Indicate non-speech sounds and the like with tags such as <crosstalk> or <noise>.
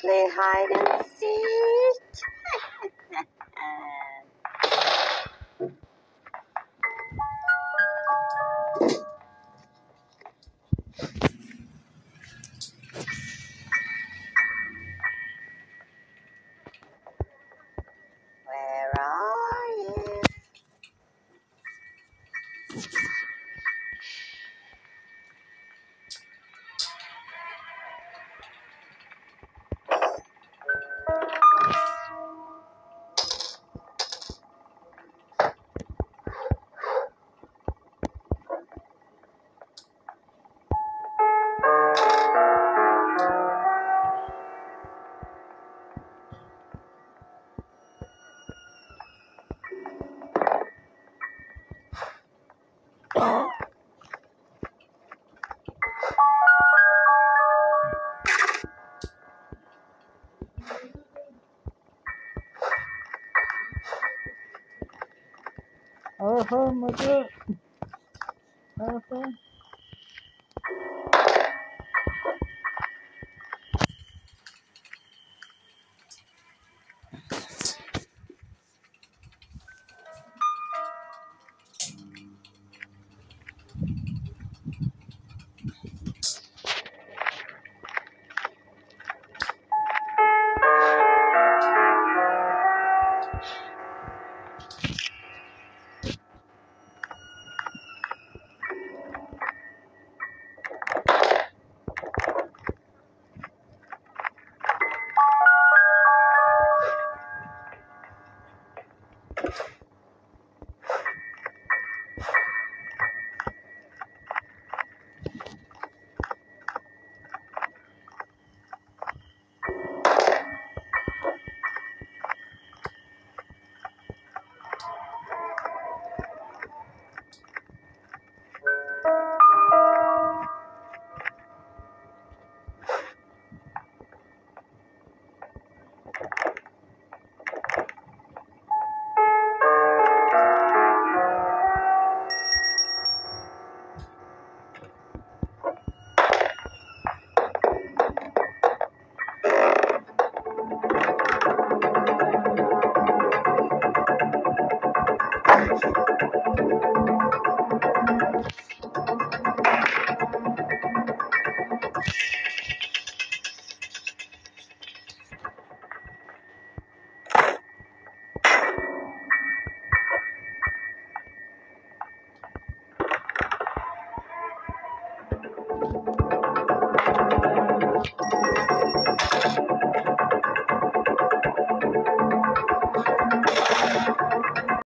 play hide and seek. <laughs> Where are you? Aha, mother. Aha.